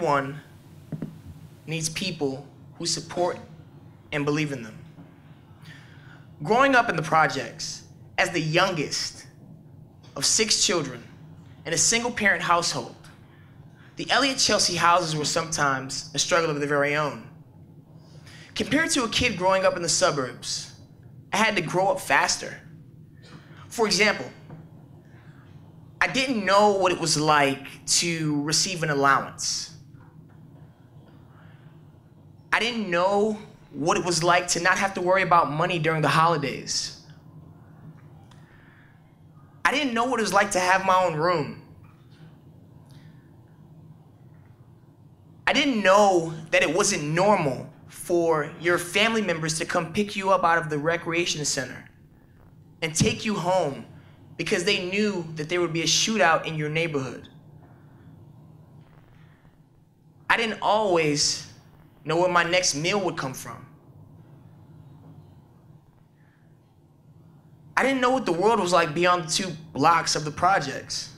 Everyone needs people who support and believe in them. Growing up in the projects as the youngest of six children in a single parent household, the Elliott Chelsea houses were sometimes a struggle of their very own. Compared to a kid growing up in the suburbs, I had to grow up faster. For example, I didn't know what it was like to receive an allowance. I didn't know what it was like to not have to worry about money during the holidays. I didn't know what it was like to have my own room. I didn't know that it wasn't normal for your family members to come pick you up out of the recreation center and take you home because they knew that there would be a shootout in your neighborhood. I didn't always know where my next meal would come from. I didn't know what the world was like beyond the two blocks of the projects.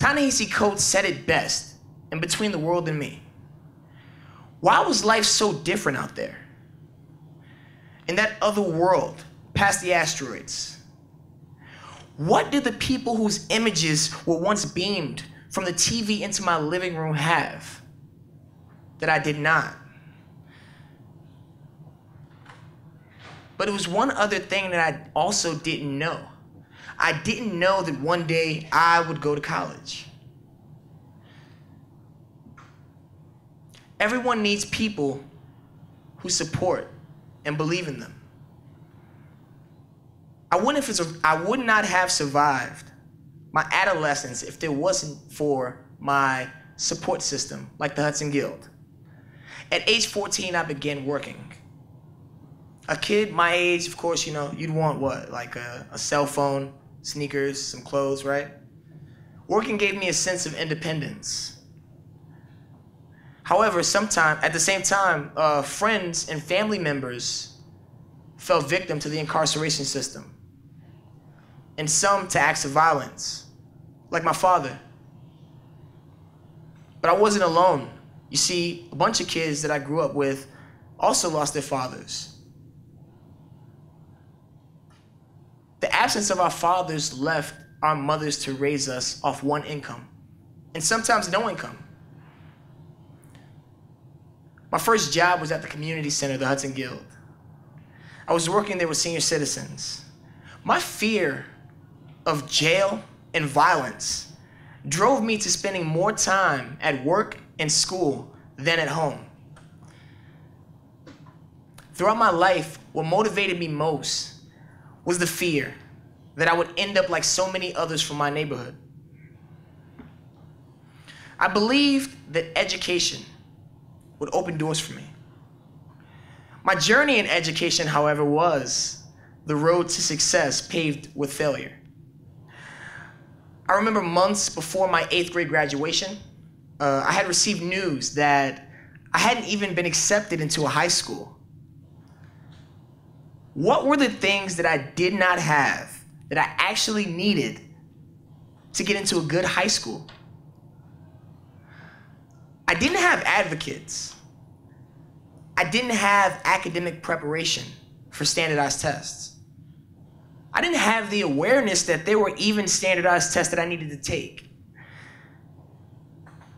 Ta-Nehisi Coates said it best in Between the World and Me. Why was life so different out there? In that other world, past the asteroids? What did the people whose images were once beamed from the TV into my living room have that I did not? But it was one other thing that I also didn't know. I didn't know that one day I would go to college. Everyone needs people who support and believe in them. I wouldn't have, I would not have survived my adolescence if there wasn't for my support system like the Hudson Guild. At age 14, I began working. A kid my age, of course, you know, you'd want what? Like a, a cell phone, sneakers, some clothes, right? Working gave me a sense of independence. However, sometime at the same time, uh, friends and family members fell victim to the incarceration system, and some to acts of violence, like my father. But I wasn't alone. You see, a bunch of kids that I grew up with also lost their fathers. The absence of our fathers left our mothers to raise us off one income, and sometimes no income. My first job was at the community center, the Hudson Guild. I was working there with senior citizens. My fear of jail and violence drove me to spending more time at work and school than at home. Throughout my life, what motivated me most was the fear that I would end up like so many others from my neighborhood. I believed that education would open doors for me. My journey in education, however, was the road to success paved with failure. I remember months before my eighth grade graduation, uh, I had received news that I hadn't even been accepted into a high school. What were the things that I did not have that I actually needed to get into a good high school? I didn't have advocates. I didn't have academic preparation for standardized tests. I didn't have the awareness that there were even standardized tests that I needed to take.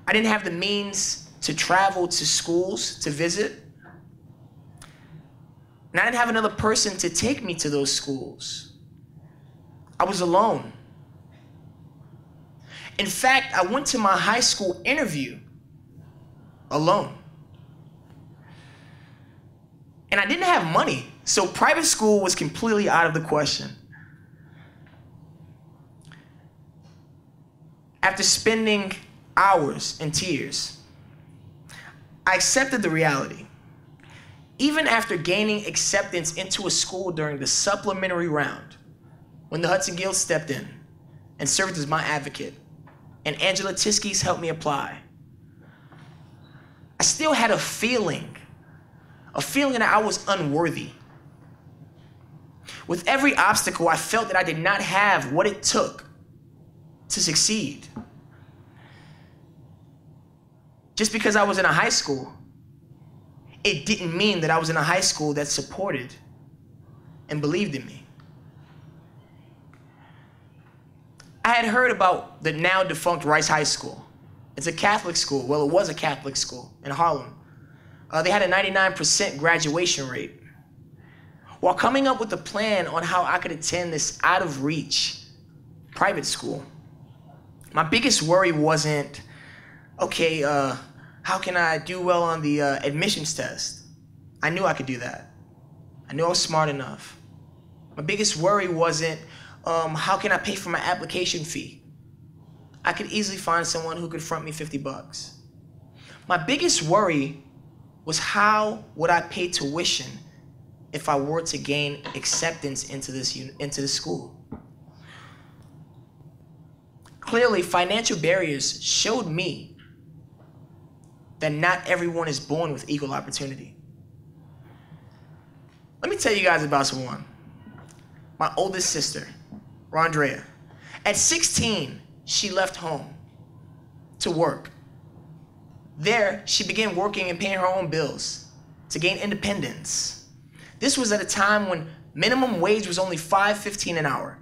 I didn't have the means to travel to schools to visit. And I didn't have another person to take me to those schools. I was alone. In fact, I went to my high school interview alone. And I didn't have money, so private school was completely out of the question. After spending hours in tears, I accepted the reality. Even after gaining acceptance into a school during the supplementary round, when the Hudson Guild stepped in and served as my advocate, and Angela Tiskes helped me apply, I still had a feeling, a feeling that I was unworthy. With every obstacle, I felt that I did not have what it took to succeed. just because I was in a high school, it didn't mean that I was in a high school that supported and believed in me. I had heard about the now defunct Rice High School. It's a Catholic school. Well, it was a Catholic school in Harlem. Uh, they had a 99% graduation rate. While coming up with a plan on how I could attend this out of reach private school, my biggest worry wasn't, okay, uh, how can I do well on the uh, admissions test? I knew I could do that. I knew I was smart enough. My biggest worry wasn't, um, how can I pay for my application fee? I could easily find someone who could front me 50 bucks. My biggest worry was how would I pay tuition if I were to gain acceptance into this, into this school? Clearly, financial barriers showed me that not everyone is born with equal opportunity. Let me tell you guys about someone. My oldest sister, Rondrea. At 16, she left home to work. There, she began working and paying her own bills to gain independence. This was at a time when minimum wage was only $5.15 an hour.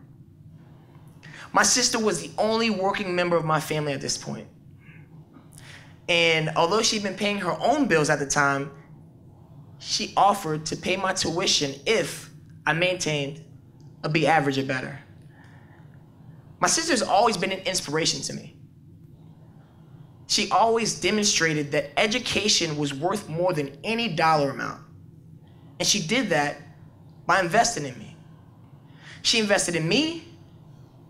My sister was the only working member of my family at this point. And although she'd been paying her own bills at the time, she offered to pay my tuition if I maintained a B average or better. My sister's always been an inspiration to me. She always demonstrated that education was worth more than any dollar amount. And she did that by investing in me. She invested in me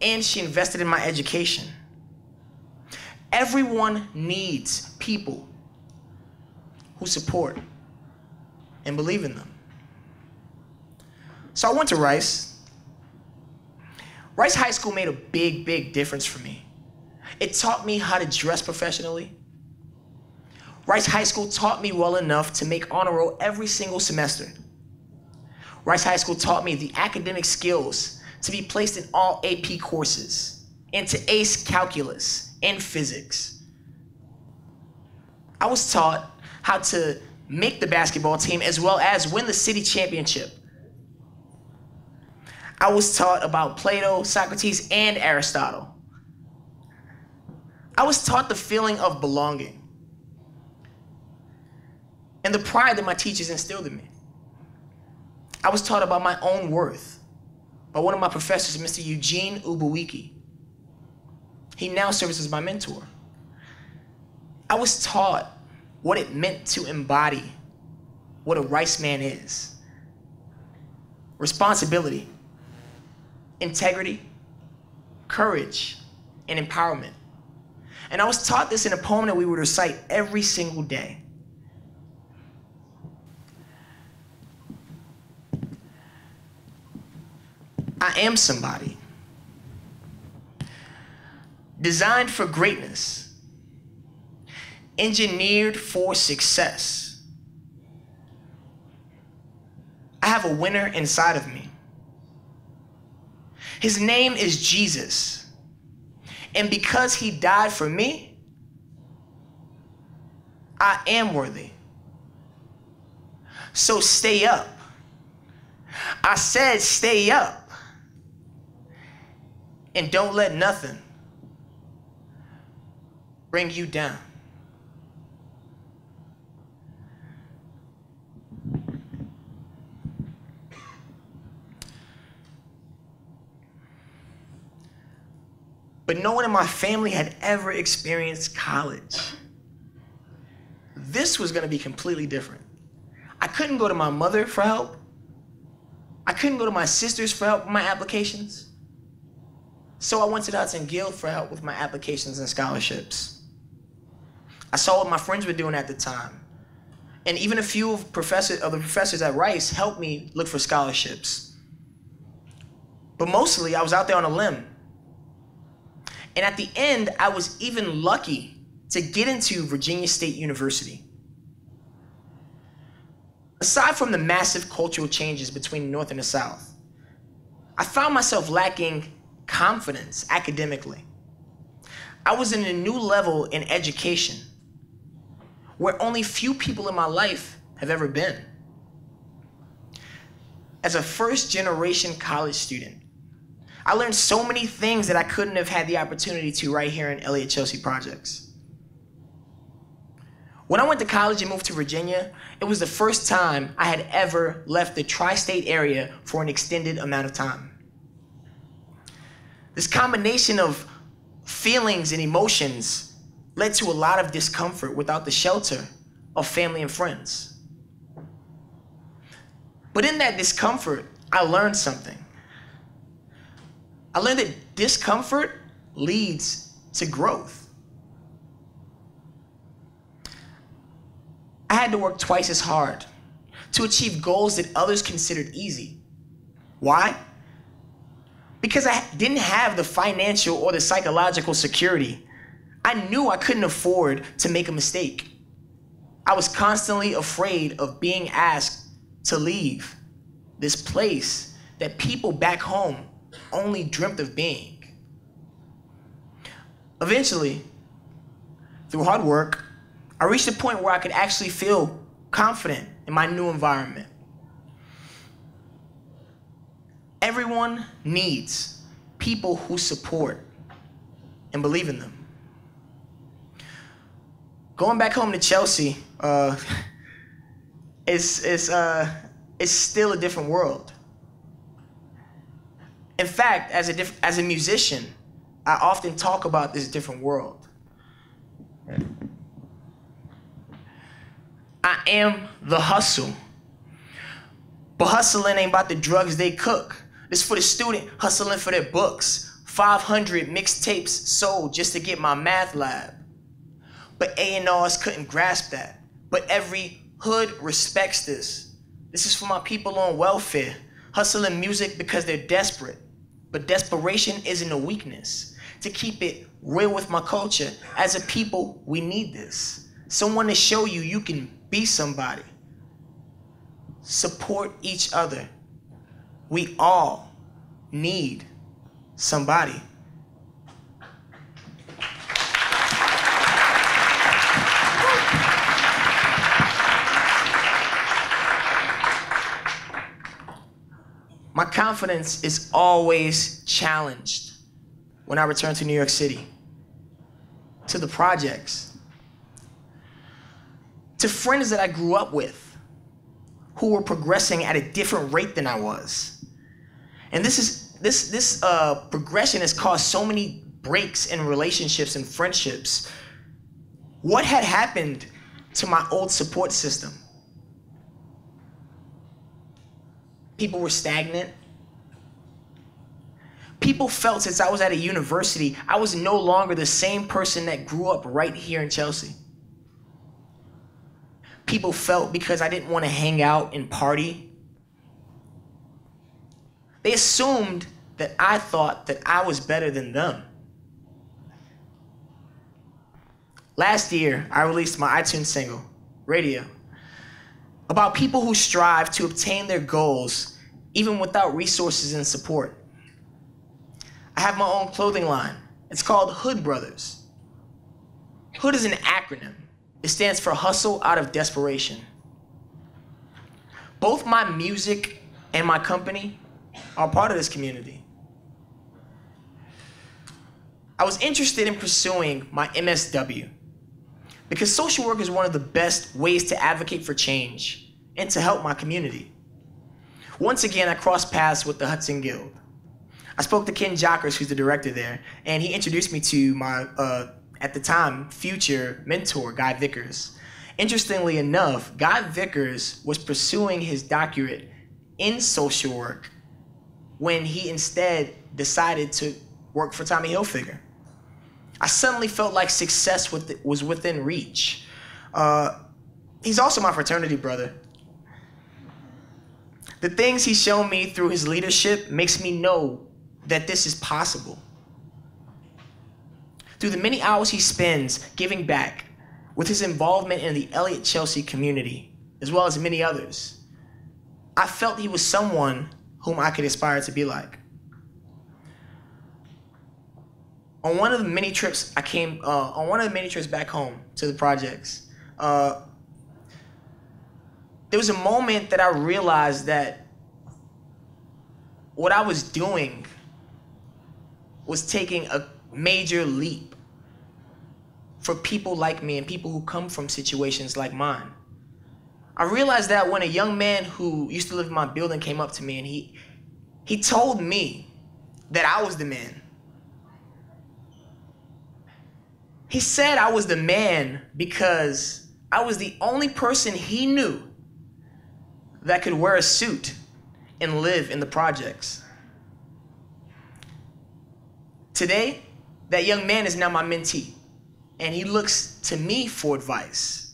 and she invested in my education. Everyone needs people who support and believe in them. So I went to Rice. Rice High School made a big, big difference for me. It taught me how to dress professionally. Rice High School taught me well enough to make honor roll every single semester. Rice High School taught me the academic skills to be placed in all AP courses and to ace calculus and physics. I was taught how to make the basketball team as well as win the city championship. I was taught about Plato, Socrates, and Aristotle. I was taught the feeling of belonging and the pride that my teachers instilled in me. I was taught about my own worth by one of my professors, Mr. Eugene Ubuwiki. He now serves as my mentor. I was taught what it meant to embody what a rice man is responsibility, integrity, courage, and empowerment. And I was taught this in a poem that we would recite every single day. I am somebody. Designed for greatness, engineered for success. I have a winner inside of me. His name is Jesus. And because he died for me, I am worthy. So stay up. I said, stay up. And don't let nothing bring you down. But no one in my family had ever experienced college. This was going to be completely different. I couldn't go to my mother for help. I couldn't go to my sisters for help with my applications. So I went to the Hudson Guild for help with my applications and scholarships. I saw what my friends were doing at the time. And even a few of, professor, of the professors at Rice helped me look for scholarships. But mostly, I was out there on a limb. And at the end, I was even lucky to get into Virginia State University. Aside from the massive cultural changes between the North and the South, I found myself lacking confidence academically. I was in a new level in education where only few people in my life have ever been. As a first generation college student, I learned so many things that I couldn't have had the opportunity to right here in Elliott Chelsea Projects. When I went to college and moved to Virginia, it was the first time I had ever left the tri state area for an extended amount of time. This combination of feelings and emotions led to a lot of discomfort without the shelter of family and friends. But in that discomfort, I learned something. I learned that discomfort leads to growth. I had to work twice as hard to achieve goals that others considered easy. Why? Because I didn't have the financial or the psychological security. I knew I couldn't afford to make a mistake. I was constantly afraid of being asked to leave this place that people back home only dreamt of being. Eventually, through hard work, I reached a point where I could actually feel confident in my new environment. Everyone needs people who support and believe in them. Going back home to Chelsea uh, is, is, uh, is still a different world. In fact, as a, diff- as a musician, I often talk about this different world. I am the hustle. But hustling ain't about the drugs they cook. This for the student hustling for their books. 500 mixtapes sold just to get my math lab. But A&Rs couldn't grasp that. But every hood respects this. This is for my people on welfare, hustling music because they're desperate. But desperation isn't a weakness. To keep it real with my culture, as a people, we need this. Someone to show you you can be somebody. Support each other. We all need somebody. My confidence is always challenged when I return to New York City, to the projects, to friends that I grew up with who were progressing at a different rate than I was. And this is this this uh, progression has caused so many breaks in relationships and friendships. What had happened to my old support system? People were stagnant. People felt since I was at a university, I was no longer the same person that grew up right here in Chelsea. People felt because I didn't want to hang out and party. They assumed that I thought that I was better than them. Last year, I released my iTunes single, Radio, about people who strive to obtain their goals even without resources and support. I have my own clothing line. It's called Hood Brothers. Hood is an acronym. It stands for Hustle Out of Desperation. Both my music and my company are part of this community. I was interested in pursuing my MSW because social work is one of the best ways to advocate for change and to help my community. Once again, I crossed paths with the Hudson Guild. I spoke to Ken Jockers, who's the director there, and he introduced me to my, uh, at the time, future mentor, Guy Vickers. Interestingly enough, Guy Vickers was pursuing his doctorate in social work when he instead decided to work for Tommy Hilfiger. I suddenly felt like success was within reach. Uh, he's also my fraternity brother. The things he's shown me through his leadership makes me know that this is possible. Through the many hours he spends giving back, with his involvement in the Elliott Chelsea community, as well as many others, I felt he was someone whom I could aspire to be like. On one of the many trips I came, uh, on one of the many trips back home to the projects, Uh, there was a moment that I realized that what I was doing was taking a major leap for people like me and people who come from situations like mine. I realized that when a young man who used to live in my building came up to me and he he told me that I was the man. He said I was the man because I was the only person he knew that could wear a suit and live in the projects. Today, that young man is now my mentee, and he looks to me for advice.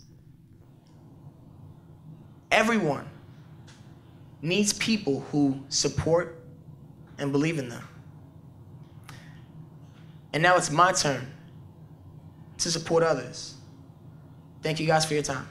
Everyone needs people who support and believe in them. And now it's my turn to support others. Thank you guys for your time.